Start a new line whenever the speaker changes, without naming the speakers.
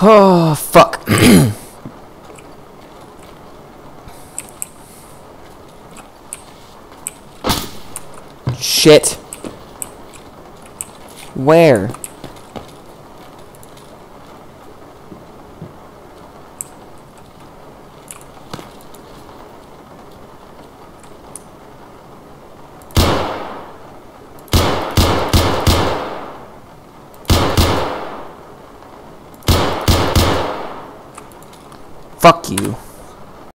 Oh, fuck. Shit. Where? Fuck you.